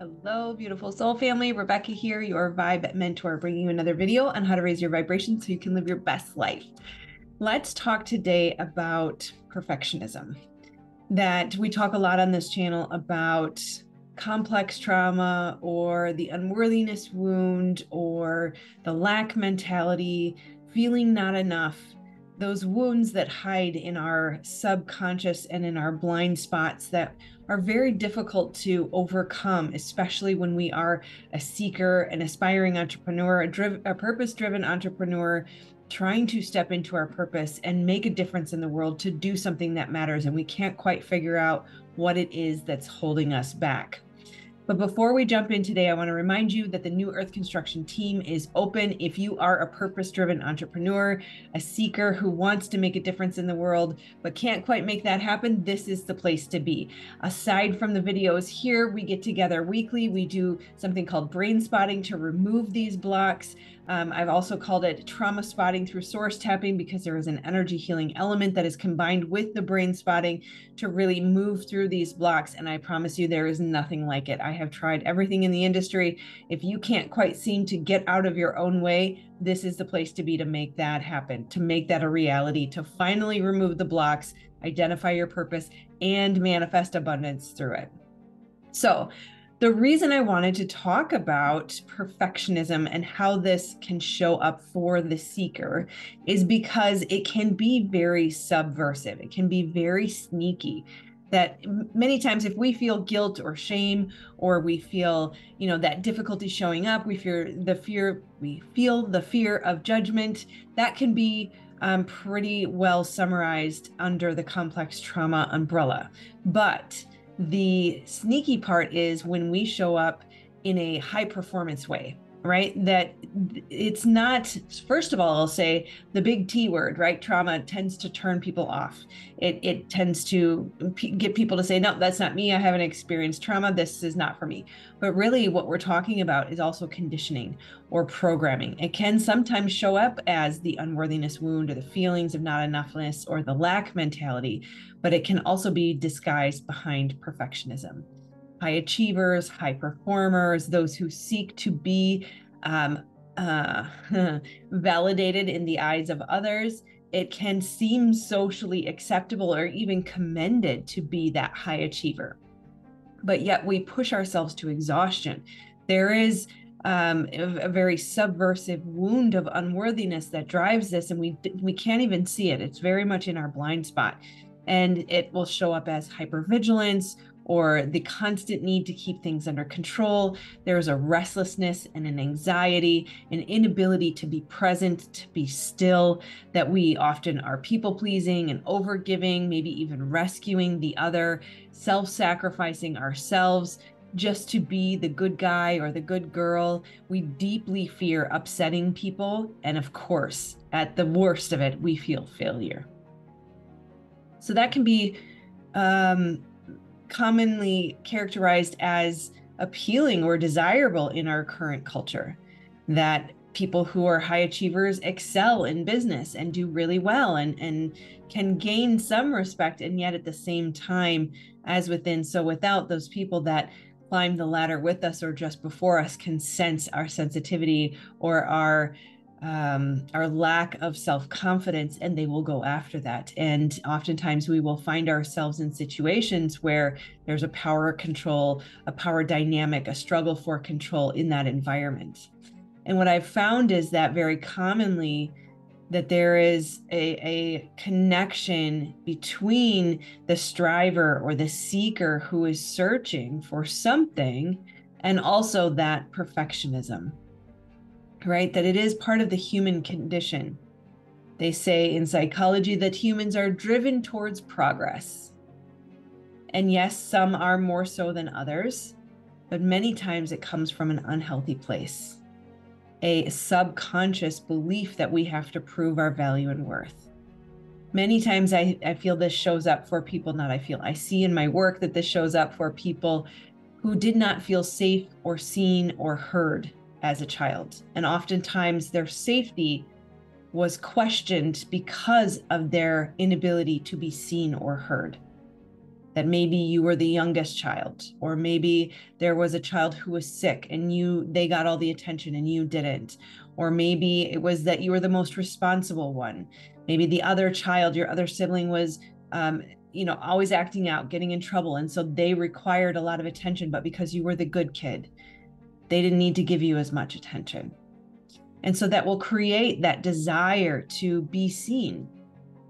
Hello, beautiful soul family. Rebecca here, your vibe mentor, bringing you another video on how to raise your vibration so you can live your best life. Let's talk today about perfectionism. That we talk a lot on this channel about complex trauma or the unworthiness wound or the lack mentality, feeling not enough, those wounds that hide in our subconscious and in our blind spots that are very difficult to overcome, especially when we are a seeker, an aspiring entrepreneur, a, driv- a purpose driven entrepreneur trying to step into our purpose and make a difference in the world to do something that matters. And we can't quite figure out what it is that's holding us back. But before we jump in today, I want to remind you that the New Earth Construction team is open. If you are a purpose driven entrepreneur, a seeker who wants to make a difference in the world, but can't quite make that happen, this is the place to be. Aside from the videos here, we get together weekly. We do something called brain spotting to remove these blocks. Um, I've also called it trauma spotting through source tapping because there is an energy healing element that is combined with the brain spotting to really move through these blocks. And I promise you, there is nothing like it. I have tried everything in the industry. If you can't quite seem to get out of your own way, this is the place to be to make that happen, to make that a reality, to finally remove the blocks, identify your purpose, and manifest abundance through it. So, the reason I wanted to talk about perfectionism and how this can show up for the seeker is because it can be very subversive. It can be very sneaky. That many times, if we feel guilt or shame, or we feel, you know, that difficulty showing up, we fear the fear, we feel the fear of judgment, that can be um, pretty well summarized under the complex trauma umbrella. But the sneaky part is when we show up in a high performance way right? That it's not first of all i'll say the big t word right? Trauma tends to turn people off. It, it tends to p- get people to say no that's not me. I haven't experienced trauma. This is not for me. But really what we're talking about is also conditioning or programming. It can sometimes show up as the unworthiness wound or the feelings of not enoughness or the lack mentality but it can also be disguised behind perfectionism high achievers, high performers, those who seek to be um, uh, validated in the eyes of others, it can seem socially acceptable or even commended to be that high achiever. But yet we push ourselves to exhaustion. There is um, a, very subversive wound of unworthiness that drives this, and we we can't even see it. It's very much in our blind spot, and it will show up as hypervigilance or the constant need to keep things under control. There's a restlessness and an anxiety, an inability to be present, to be still, that we often are people pleasing and overgiving, maybe even rescuing the other, self sacrificing ourselves just to be the good guy or the good girl. We deeply fear upsetting people. And of course, at the worst of it, we feel failure. So that can be um, commonly characterized as appealing or desirable in our current culture. That people who are high achievers excel in business and do really well and, and can gain some respect. And yet, at the same time, as within, so without, those people that climb the ladder with us or just before us can sense our sensitivity or our um, our lack of self confidence, and they will go after that. And oftentimes, we will find ourselves in situations where there's a power control, a power dynamic, a struggle for control in that environment. And what I've found is that very commonly, that there is a, a connection between the striver or the seeker who is searching for something and also that perfectionism right? That it is part of the human condition. They say in psychology that humans are driven towards progress. And yes, some are more so than others, but many times it comes from an unhealthy place a subconscious belief that we have to prove our value and worth. Many times I, I feel this shows up for people, not I feel, I see in my work that this shows up for people who did not feel safe or seen or heard as a child. And oftentimes their safety was questioned because of their inability to be seen or heard. that maybe you were the youngest child or maybe there was a child who was sick and you they got all the attention and you didn't or maybe it was that you were the most responsible one maybe the other child your other sibling was um, you know always acting out getting in trouble and so they required a lot of attention but because you were the good kid they didn't need to give you as much attention. And so that will create that desire to be seen.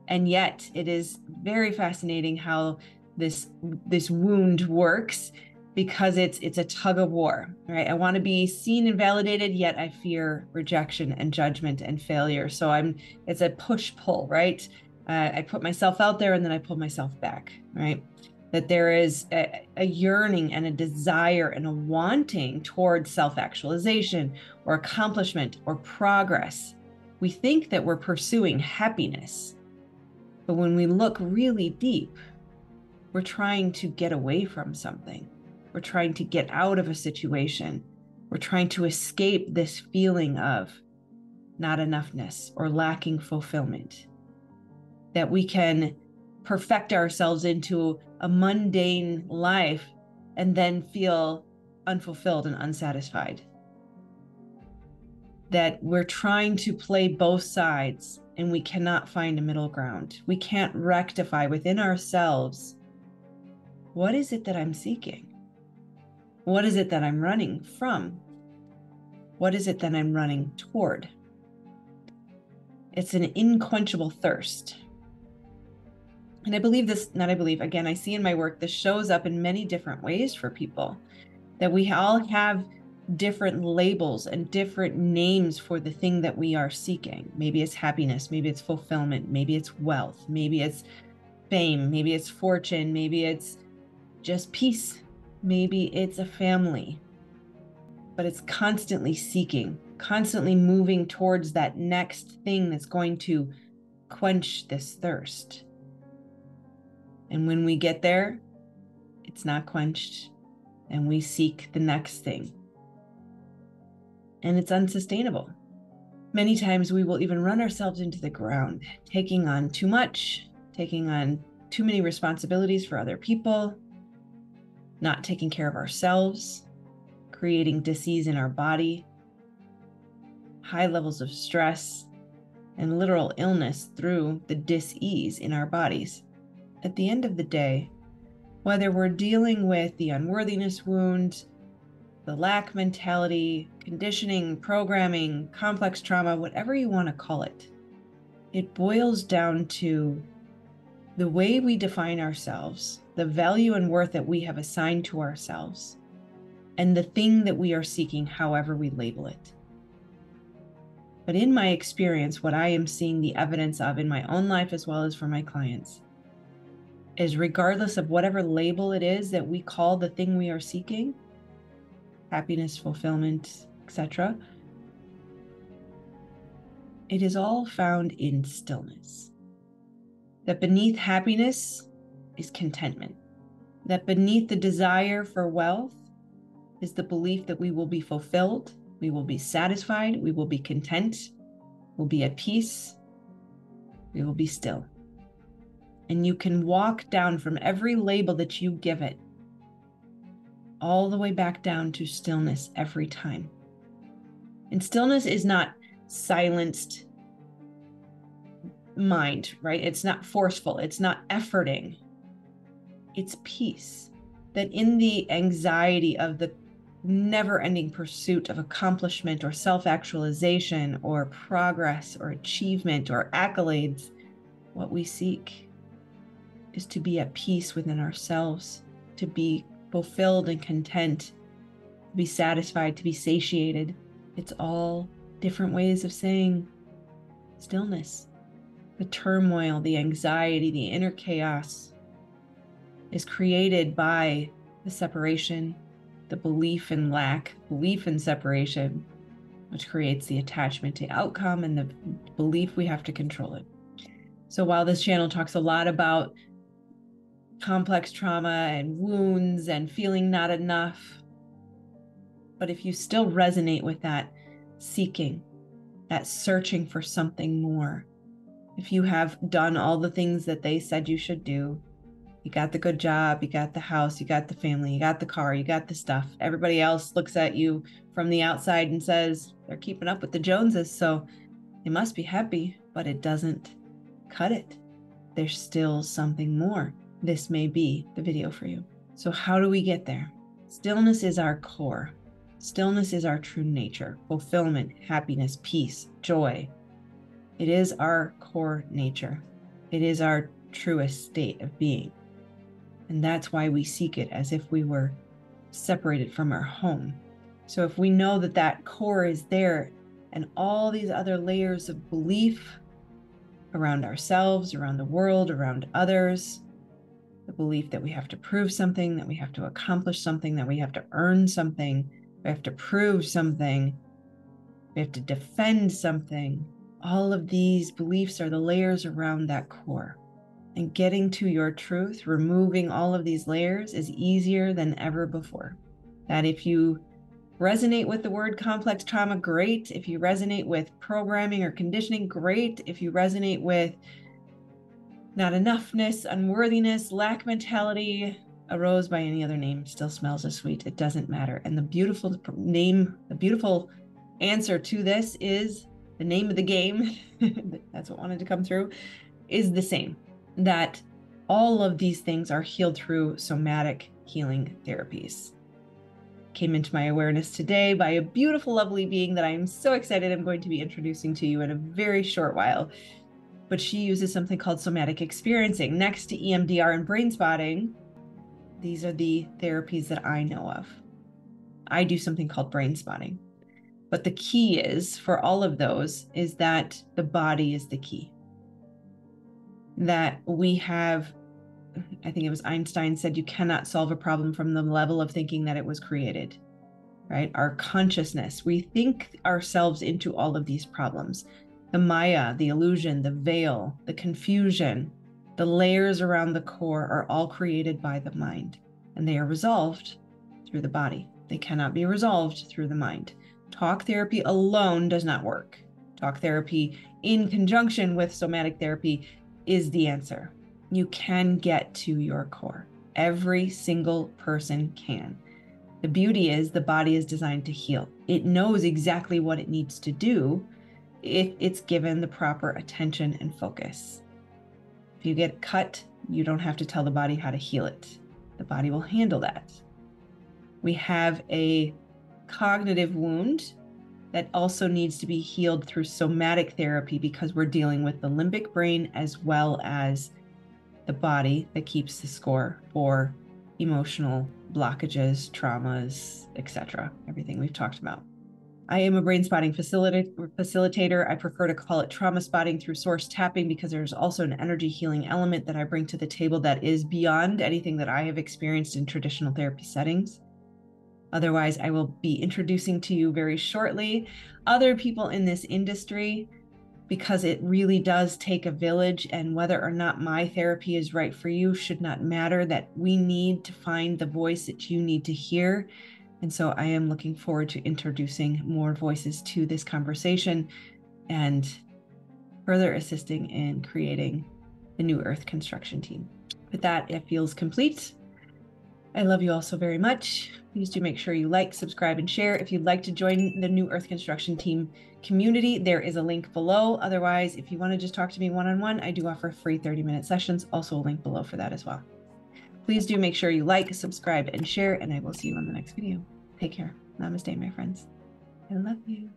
And yet it is very fascinating how this this wound works because it's it's a tug of war right? I want to be seen and validated yet i fear rejection and judgment and failure. So i'm it's a push pull right? Uh, i put myself out there and then i pull myself back right that there is a, a yearning and a desire and a wanting towards self actualization or accomplishment or progress we think that we're pursuing happiness but when we look really deep we're trying to get away from something. We're trying to get out of a situation. We're trying to escape this feeling of not enoughness or lacking fulfillment. That we can perfect ourselves into a mundane life and then feel unfulfilled and unsatisfied. That we're trying to play both sides and we cannot find a middle ground. We can't rectify within ourselves what is it that I'm seeking? What is it that I'm running from? What is it that I'm running toward? It's an unquenchable thirst. And I believe this, not I believe, again, I see in my work, this shows up in many different ways for people that we all have different labels and different names for the thing that we are seeking. Maybe it's happiness, maybe it's fulfillment, maybe it's wealth, maybe it's fame, maybe it's fortune, maybe it's just peace. Maybe it's a family, but it's constantly seeking, constantly moving towards that next thing that's going to quench this thirst. And when we get there, it's not quenched, and we seek the next thing. And it's unsustainable. Many times we will even run ourselves into the ground, taking on too much, taking on too many responsibilities for other people, not taking care of ourselves, creating disease in our body, high levels of stress, and literal illness through the dis-ease in our bodies. At the end of the day, whether we're dealing with the unworthiness wound, the lack mentality, conditioning, programming, complex trauma, whatever you want to call it, it boils down to the way we define ourselves the value and worth that we have assigned to ourselves, and the thing that we are seeking, however we label it. But in my experience, what I am seeing the evidence of in my own life as well as for my clients is regardless of whatever label it is that we call the thing we are seeking happiness, fulfillment, etc. It is all found in stillness. That beneath happiness is contentment. That beneath the desire for wealth is the belief that we will be fulfilled, we will be satisfied, we will be content, we'll be at peace, we will be still. And you can walk down from every label that you give it, all the way back down to stillness every time. And stillness is not silenced mind, right? It's not forceful, it's not efforting, it's peace. That in the anxiety of the never ending pursuit of accomplishment or self actualization or progress or achievement or accolades, what we seek is to be at peace within ourselves, to be fulfilled and content, to be satisfied, to be satiated. It's all different ways of saying stillness, the turmoil, the anxiety, the inner chaos is created by the separation, the belief in lack, belief in separation, which creates the attachment to outcome and the belief we have to control it. So while this channel talks a lot about complex trauma and wounds and feeling not enough, but if you still resonate with that seeking, that searching for something more, if you have done all the things that they said you should do, You got the good job, you got the house, you got the family, you got the car, you got the stuff. Everybody else looks at you from the outside and says they're keeping up with the Joneses, so they must be happy, but it doesn't cut it. There's still something more. This may be the video for you. So, how do we get there? Stillness is our core. Stillness is our true nature fulfillment, happiness, peace, joy. It is our core nature. It is our truest state of being. And that's why we seek it as if we were separated from our home. So if we know that that core is there and all these other layers of belief around ourselves, around the world, around others, the belief that we have to prove something, that we have to accomplish something, that we have to earn something, we have to prove something, we have to defend something. All of these beliefs are the layers around that core and getting to your truth, removing all of these layers is easier than ever before. That if you resonate with the word complex trauma, great. If you resonate with programming or conditioning, great. If you resonate with not enoughness, unworthiness, lack mentality, a rose by any other name still smells as sweet. It doesn't matter. And the beautiful name, the beautiful answer to this is the name of the game. That's what wanted to come through, is the same that all of these things are healed through somatic healing therapies. Came into my awareness today by a beautiful, lovely being that I am so excited I'm going to be introducing to you in a very short while. But she uses something called somatic experiencing. Next to EMDR and brain spotting, these are the therapies that I know of. I do something called brain spotting. But the key is for all of those is that the body is the key that we have I think it was Einstein said you cannot solve a problem from the level of thinking that it was created. Right? Our consciousness, we think ourselves into all of these problems. The Maya, the illusion, the veil, the confusion, the layers around the core are all created by the mind, and they are resolved through the body. They cannot be resolved through the mind. Talk therapy alone does not work. Talk therapy in conjunction with somatic therapy is the answer. You can get to your core. Every single person can. The beauty is the body is designed to heal. It knows exactly what it needs to do if it's given the proper attention and focus. If you get cut, you don't have to tell the body how to heal it. The body will handle that. We have a cognitive wound that also needs to be healed through somatic therapy because we're dealing with the limbic brain as well as the body that keeps the score for emotional blockages, traumas, etc. Everything we've talked about. I am a brain spotting facilitator. I prefer to call it trauma spotting through source tapping because there's also an energy healing element that I bring to the table that is beyond anything that I have experienced in traditional therapy settings. Otherwise, I will be introducing to you very shortly other people in this industry because it really does take a village. And whether or not my therapy is right for you should not matter, that we need to find the voice that you need to hear. And so I am looking forward to introducing more voices to this conversation and further assisting in creating the new Earth construction team. With that, it feels complete. I love you all so very much. Please do make sure you like, subscribe, and share. If you'd like to join the new Earth Construction Team community, there is a link below. Otherwise, if you want to just talk to me one on one, I do offer free 30 minute sessions. Also, a link below for that as well. Please do make sure you like, subscribe, and share, and I will see you on the next video. Take care. Namaste, my friends. I love you.